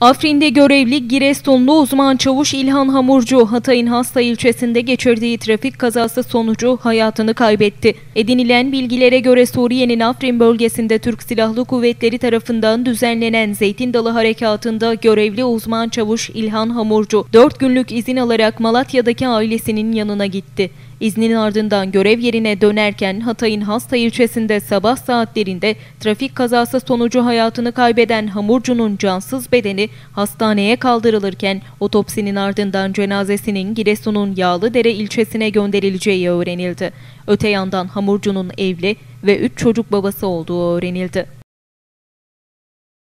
Afrin'de görevli Giresunlu uzman çavuş İlhan Hamurcu, Hatay'ın Hasta ilçesinde geçirdiği trafik kazası sonucu hayatını kaybetti. Edinilen bilgilere göre Suriye'nin Afrin bölgesinde Türk Silahlı Kuvvetleri tarafından düzenlenen Zeytin Dalı Harekatı'nda görevli uzman çavuş İlhan Hamurcu, 4 günlük izin alarak Malatya'daki ailesinin yanına gitti. İznin ardından görev yerine dönerken Hatay'ın Hasta ilçesinde sabah saatlerinde trafik kazası sonucu hayatını kaybeden Hamurcu'nun cansız bedeni hastaneye kaldırılırken otopsinin ardından cenazesinin Giresun'un Yağlıdere ilçesine gönderileceği öğrenildi. Öte yandan Hamurcu'nun evli ve 3 çocuk babası olduğu öğrenildi.